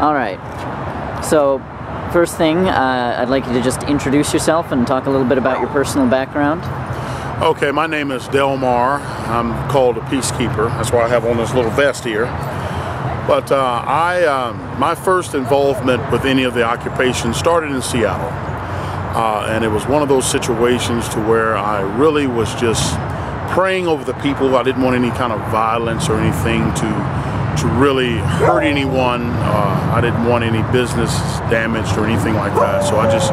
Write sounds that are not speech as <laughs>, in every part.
All right. So, first thing, uh, I'd like you to just introduce yourself and talk a little bit about your personal background. Okay, my name is Delmar. I'm called a peacekeeper. That's why I have on this little vest here. But uh, I, um, my first involvement with any of the occupation started in Seattle. Uh, and it was one of those situations to where I really was just praying over the people. I didn't want any kind of violence or anything to to really hurt anyone. Uh, I didn't want any business damaged or anything like that. So I just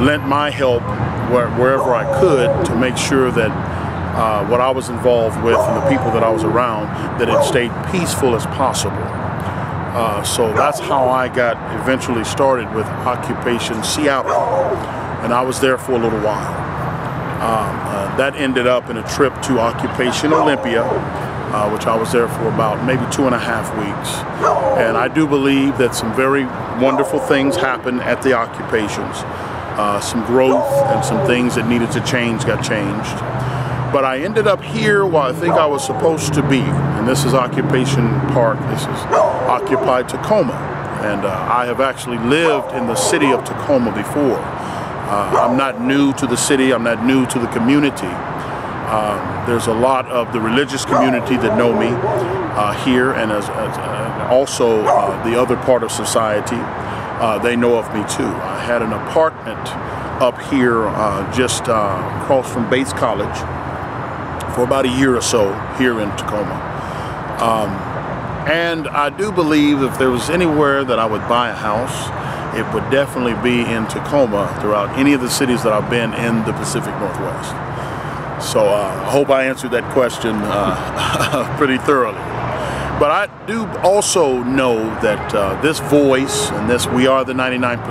lent my help where, wherever I could to make sure that uh, what I was involved with and the people that I was around, that it stayed peaceful as possible. Uh, so that's how I got eventually started with Occupation Seattle. And I was there for a little while. Um, uh, that ended up in a trip to Occupation Olympia, uh, which I was there for about maybe two and a half weeks. And I do believe that some very wonderful things happened at the occupations. Uh, some growth and some things that needed to change got changed. But I ended up here where I think I was supposed to be. And this is Occupation Park. This is Occupy Tacoma. And uh, I have actually lived in the city of Tacoma before. Uh, I'm not new to the city. I'm not new to the community. Um, there's a lot of the religious community that know me uh, here and as, as also uh, the other part of society, uh, they know of me too. I had an apartment up here uh, just across from Bates College for about a year or so here in Tacoma. Um, and I do believe if there was anywhere that I would buy a house, it would definitely be in Tacoma throughout any of the cities that I've been in the Pacific Northwest. So uh, I hope I answered that question uh, <laughs> pretty thoroughly. But I do also know that uh, this voice and this We Are the 99%,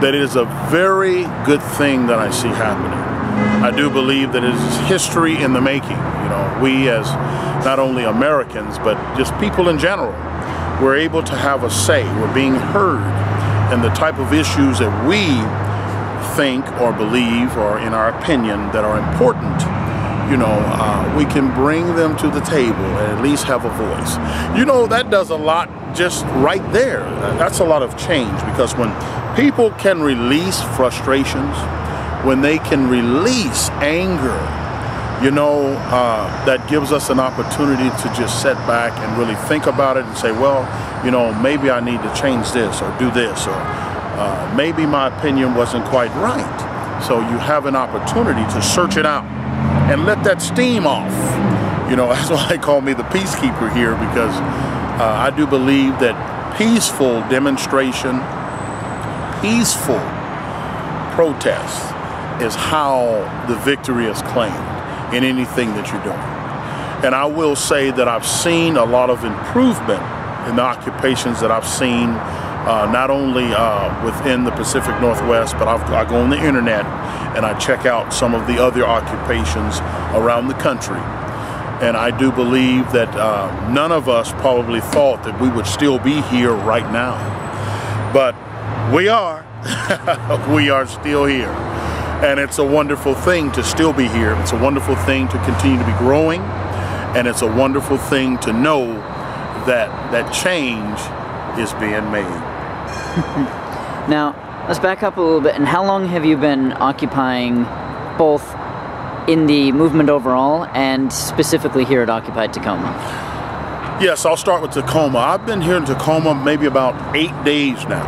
that it is a very good thing that I see happening. I do believe that it is history in the making. You know, we as not only Americans, but just people in general, we're able to have a say. We're being heard in the type of issues that we think or believe or in our opinion that are important you know uh, we can bring them to the table and at least have a voice. You know that does a lot just right there. That's a lot of change because when people can release frustrations when they can release anger you know uh, that gives us an opportunity to just sit back and really think about it and say well you know maybe I need to change this or do this or uh, maybe my opinion wasn't quite right. So you have an opportunity to search it out and let that steam off. You know, <laughs> that's why they call me the peacekeeper here because uh, I do believe that peaceful demonstration, peaceful protest is how the victory is claimed in anything that you're doing. And I will say that I've seen a lot of improvement in the occupations that I've seen uh, not only uh, within the Pacific Northwest, but I've, i go on the internet and I check out some of the other occupations around the country. And I do believe that uh, none of us probably thought that we would still be here right now. But we are. <laughs> we are still here. And it's a wonderful thing to still be here. It's a wonderful thing to continue to be growing. And it's a wonderful thing to know that that change is being made. <laughs> now, let's back up a little bit. And how long have you been occupying both in the movement overall and specifically here at Occupy Tacoma? Yes, I'll start with Tacoma. I've been here in Tacoma maybe about eight days now.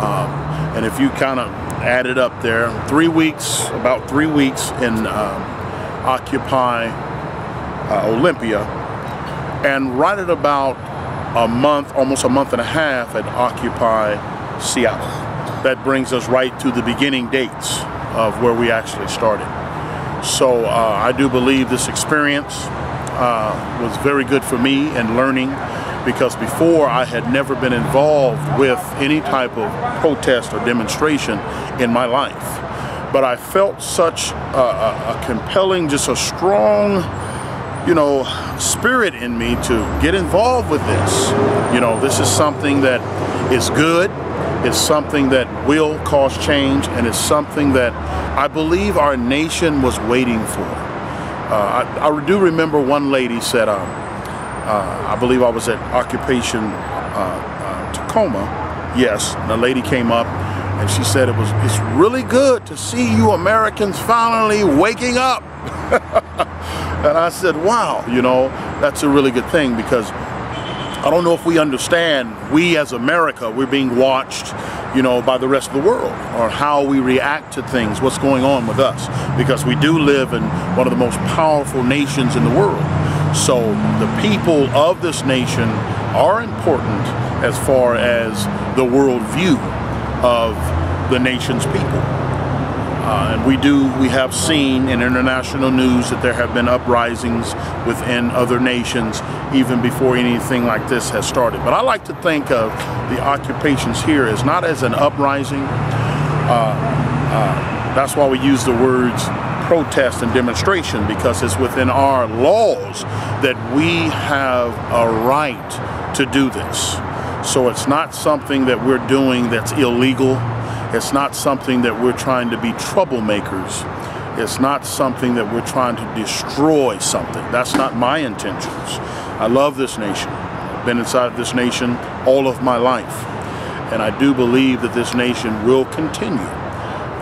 Um, and if you kind of add it up there, three weeks, about three weeks in um, Occupy uh, Olympia, and right at about a month, almost a month and a half at Occupy Seattle. That brings us right to the beginning dates of where we actually started. So uh, I do believe this experience uh, was very good for me in learning because before I had never been involved with any type of protest or demonstration in my life. But I felt such a, a compelling, just a strong you know, spirit in me to get involved with this. You know, this is something that is good. It's something that will cause change, and it's something that I believe our nation was waiting for. Uh, I, I, do remember one lady said, um, uh, I believe I was at Occupation uh, uh Tacoma? Yes. The lady came up and she said it was it's really good to see you Americans finally waking up. <laughs> and I said, wow, you know, that's a really good thing because I don't know if we understand, we as America, we're being watched, you know, by the rest of the world or how we react to things, what's going on with us, because we do live in one of the most powerful nations in the world. So the people of this nation are important as far as the world view of the nation's people. Uh, and we do, we have seen in international news that there have been uprisings within other nations even before anything like this has started. But I like to think of the occupations here as not as an uprising. Uh, uh, that's why we use the words protest and demonstration because it's within our laws that we have a right to do this. So it's not something that we're doing that's illegal it's not something that we're trying to be troublemakers. It's not something that we're trying to destroy something. That's not my intentions. I love this nation. I've been inside of this nation all of my life. And I do believe that this nation will continue.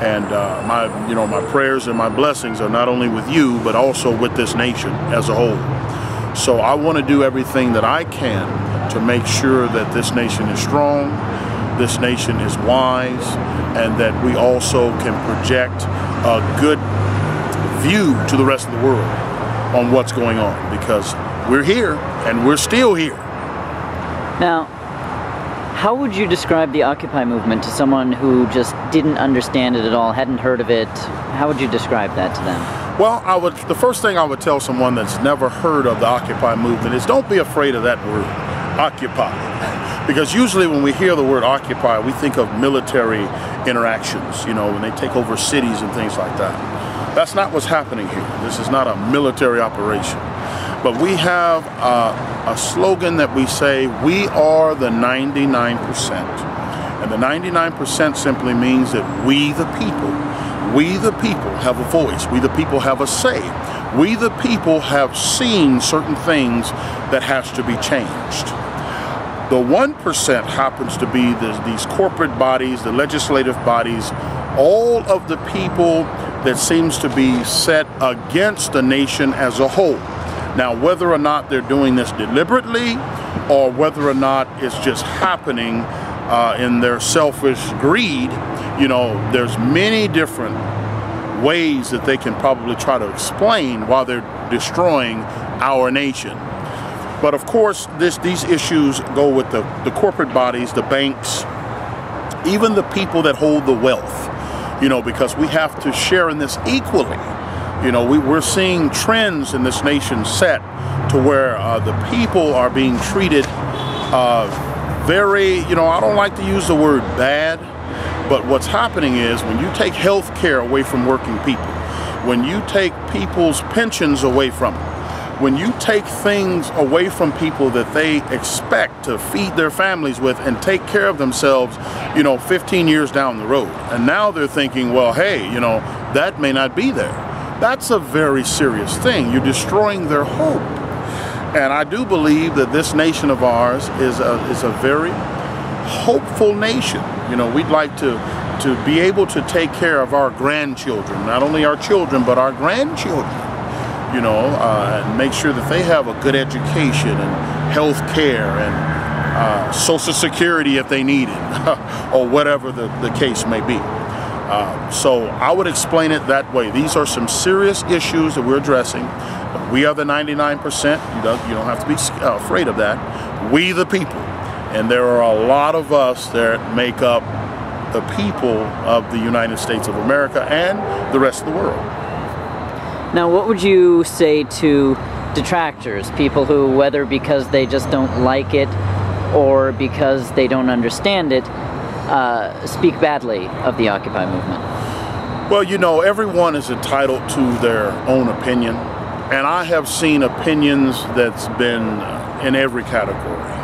And uh, my, you know, my prayers and my blessings are not only with you, but also with this nation as a whole. So I want to do everything that I can to make sure that this nation is strong, this nation is wise and that we also can project a good view to the rest of the world on what's going on because we're here and we're still here. Now, how would you describe the Occupy movement to someone who just didn't understand it at all, hadn't heard of it? How would you describe that to them? Well, I would. The first thing I would tell someone that's never heard of the Occupy movement is don't be afraid of that word, occupy. Because usually when we hear the word occupy, we think of military interactions, you know, when they take over cities and things like that. That's not what's happening here. This is not a military operation. But we have a, a slogan that we say, we are the 99%. And the 99% simply means that we the people, we the people have a voice. We the people have a say. We the people have seen certain things that has to be changed. The 1% happens to be the, these corporate bodies, the legislative bodies, all of the people that seems to be set against the nation as a whole. Now, whether or not they're doing this deliberately or whether or not it's just happening uh, in their selfish greed, you know, there's many different ways that they can probably try to explain why they're destroying our nation. But of course, this, these issues go with the, the corporate bodies, the banks, even the people that hold the wealth, you know, because we have to share in this equally. You know, we, we're seeing trends in this nation set to where uh, the people are being treated uh, very, you know, I don't like to use the word bad, but what's happening is when you take health care away from working people, when you take people's pensions away from them, when you take things away from people that they expect to feed their families with and take care of themselves, you know, 15 years down the road, and now they're thinking, well, hey, you know, that may not be there. That's a very serious thing. You're destroying their hope. And I do believe that this nation of ours is a, is a very hopeful nation. You know, we'd like to to be able to take care of our grandchildren, not only our children, but our grandchildren you know, uh, and make sure that they have a good education and health care and uh, social security if they need it, <laughs> or whatever the, the case may be. Uh, so I would explain it that way. These are some serious issues that we're addressing. We are the 99%. You don't, you don't have to be uh, afraid of that. We the people. And there are a lot of us that make up the people of the United States of America and the rest of the world. Now, what would you say to detractors, people who, whether because they just don't like it or because they don't understand it, uh, speak badly of the Occupy movement? Well, you know, everyone is entitled to their own opinion, and I have seen opinions that's been in every category.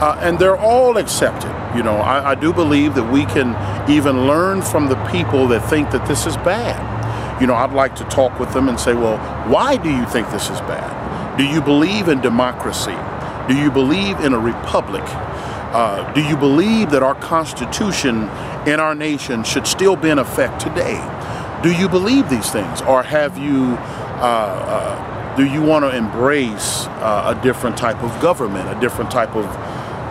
Uh, and they're all accepted. You know, I, I do believe that we can even learn from the people that think that this is bad you know, I'd like to talk with them and say, well, why do you think this is bad? Do you believe in democracy? Do you believe in a republic? Uh, do you believe that our Constitution in our nation should still be in effect today? Do you believe these things, or have you? Uh, uh, do you want to embrace uh, a different type of government, a different type of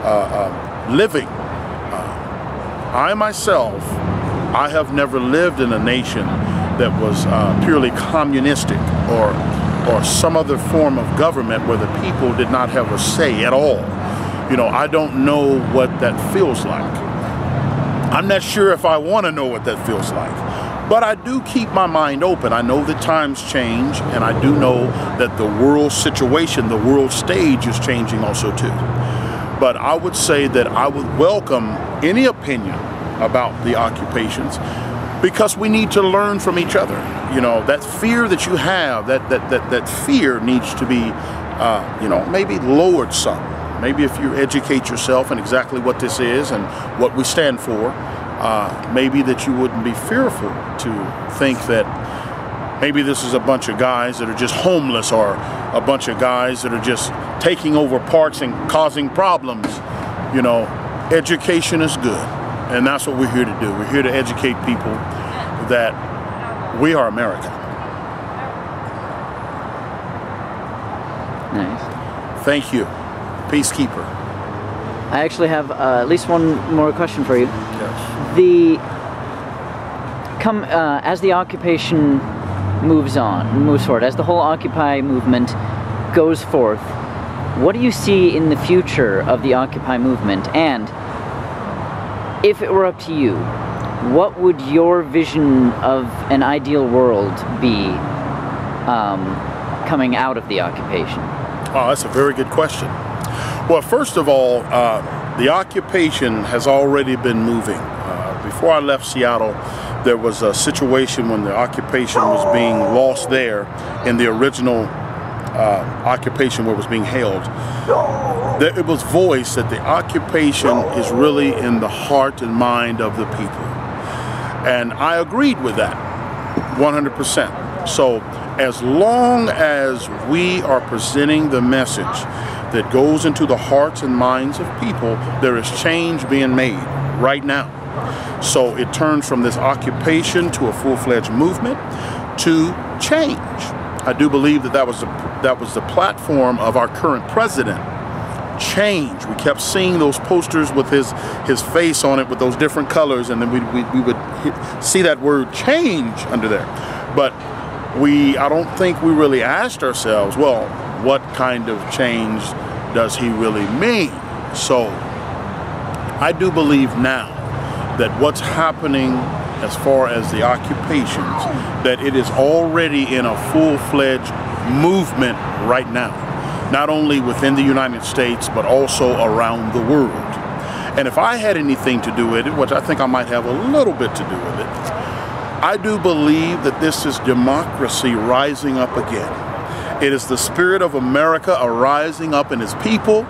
uh, living? I myself, I have never lived in a nation that was uh, purely communistic or or some other form of government where the people did not have a say at all. You know, I don't know what that feels like. I'm not sure if I want to know what that feels like. But I do keep my mind open. I know that times change, and I do know that the world situation, the world stage is changing also too. But I would say that I would welcome any opinion about the occupations because we need to learn from each other. You know, that fear that you have, that that that, that fear needs to be, uh, you know, maybe lowered some. Maybe if you educate yourself in exactly what this is and what we stand for, uh, maybe that you wouldn't be fearful to think that maybe this is a bunch of guys that are just homeless or a bunch of guys that are just taking over parts and causing problems. You know, education is good. And that's what we're here to do. We're here to educate people that we are America. Nice. Thank you. Peacekeeper. I actually have uh, at least one more question for you. Yes. The come uh, as the occupation moves on, moves forward, as the whole Occupy movement goes forth. What do you see in the future of the Occupy movement? And if it were up to you, what would your vision of an ideal world be um, coming out of the occupation? Oh, that's a very good question. Well, first of all, uh, the occupation has already been moving. Uh, before I left Seattle, there was a situation when the occupation was being lost there in the original uh, occupation where it was being held. It was voiced that the occupation is really in the heart and mind of the people. And I agreed with that 100%. So as long as we are presenting the message that goes into the hearts and minds of people, there is change being made right now. So it turns from this occupation to a full-fledged movement to change. I do believe that that was the, that was the platform of our current president change. We kept seeing those posters with his his face on it with those different colors, and then we, we, we would see that word change under there. But we, I don't think we really asked ourselves, well, what kind of change does he really mean? So I do believe now that what's happening as far as the occupations, that it is already in a full-fledged movement right now not only within the United States, but also around the world. And if I had anything to do with it, which I think I might have a little bit to do with it, I do believe that this is democracy rising up again. It is the spirit of America arising up in its people,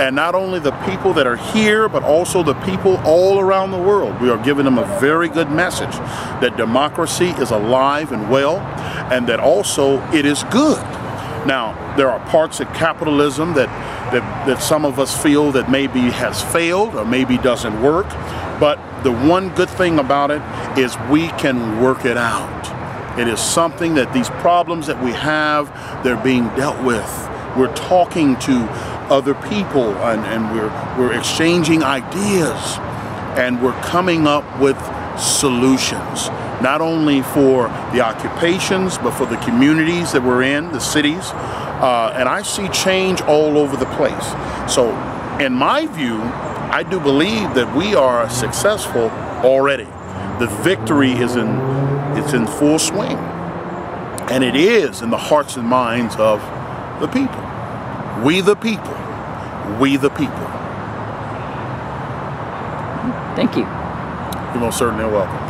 and not only the people that are here, but also the people all around the world. We are giving them a very good message that democracy is alive and well, and that also it is good. Now, there are parts of capitalism that, that, that some of us feel that maybe has failed or maybe doesn't work. But the one good thing about it is we can work it out. It is something that these problems that we have, they're being dealt with. We're talking to other people and, and we're, we're exchanging ideas and we're coming up with solutions not only for the occupations, but for the communities that we're in, the cities. Uh, and I see change all over the place. So, in my view, I do believe that we are successful already. The victory is in, it's in full swing. And it is in the hearts and minds of the people. We the people. We the people. Thank you. You're most certainly welcome.